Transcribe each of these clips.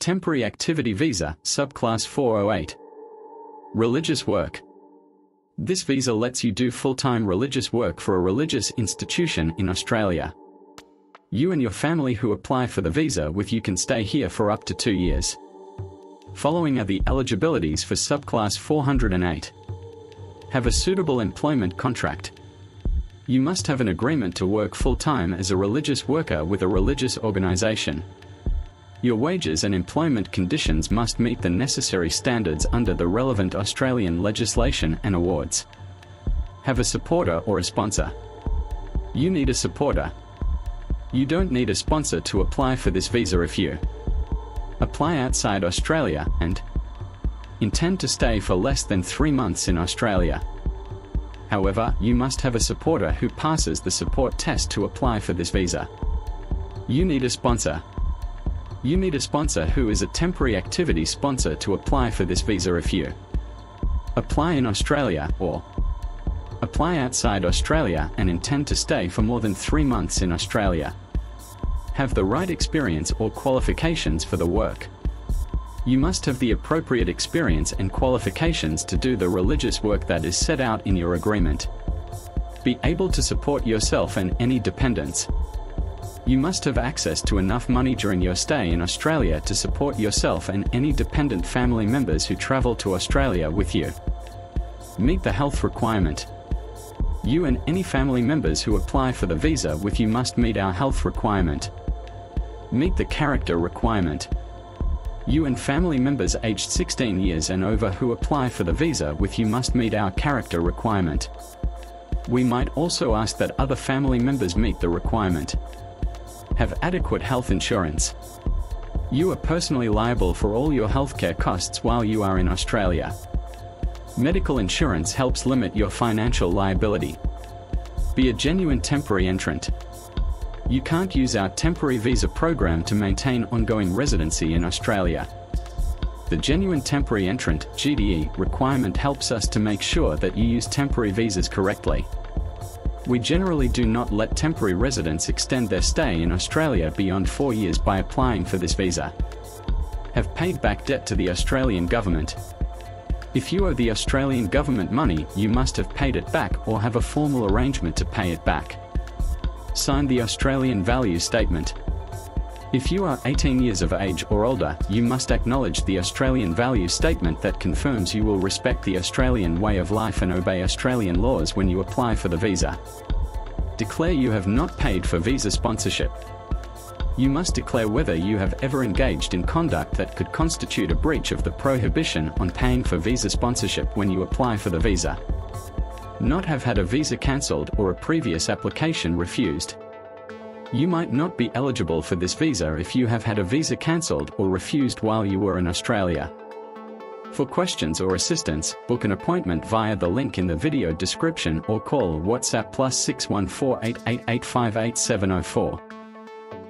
Temporary Activity Visa, Subclass 408. Religious Work. This visa lets you do full-time religious work for a religious institution in Australia. You and your family who apply for the visa with you can stay here for up to two years. Following are the eligibilities for subclass 408. Have a suitable employment contract. You must have an agreement to work full-time as a religious worker with a religious organization. Your wages and employment conditions must meet the necessary standards under the relevant Australian legislation and awards. Have a supporter or a sponsor. You need a supporter. You don't need a sponsor to apply for this visa if you apply outside Australia and intend to stay for less than three months in Australia. However, you must have a supporter who passes the support test to apply for this visa. You need a sponsor. You need a sponsor who is a temporary activity sponsor to apply for this visa if you apply in Australia or apply outside Australia and intend to stay for more than three months in Australia. Have the right experience or qualifications for the work. You must have the appropriate experience and qualifications to do the religious work that is set out in your agreement. Be able to support yourself and any dependents. You must have access to enough money during your stay in Australia to support yourself and any dependent family members who travel to Australia with you. Meet the health requirement. You and any family members who apply for the visa with you must meet our health requirement. Meet the character requirement. You and family members aged 16 years and over who apply for the visa with you must meet our character requirement. We might also ask that other family members meet the requirement. Have adequate health insurance. You are personally liable for all your healthcare costs while you are in Australia. Medical insurance helps limit your financial liability. Be a genuine temporary entrant. You can't use our temporary visa program to maintain ongoing residency in Australia. The Genuine Temporary Entrant GTE requirement helps us to make sure that you use temporary visas correctly. We generally do not let temporary residents extend their stay in Australia beyond four years by applying for this visa. Have paid back debt to the Australian government. If you owe the Australian government money, you must have paid it back or have a formal arrangement to pay it back signed the Australian Value Statement. If you are 18 years of age or older, you must acknowledge the Australian Value Statement that confirms you will respect the Australian way of life and obey Australian laws when you apply for the visa. Declare you have not paid for visa sponsorship. You must declare whether you have ever engaged in conduct that could constitute a breach of the prohibition on paying for visa sponsorship when you apply for the visa not have had a visa cancelled or a previous application refused. You might not be eligible for this visa if you have had a visa cancelled or refused while you were in Australia. For questions or assistance, book an appointment via the link in the video description or call WhatsApp plus 614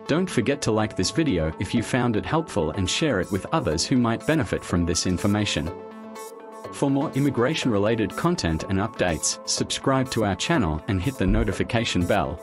Don't forget to like this video if you found it helpful and share it with others who might benefit from this information. For more immigration related content and updates, subscribe to our channel and hit the notification bell.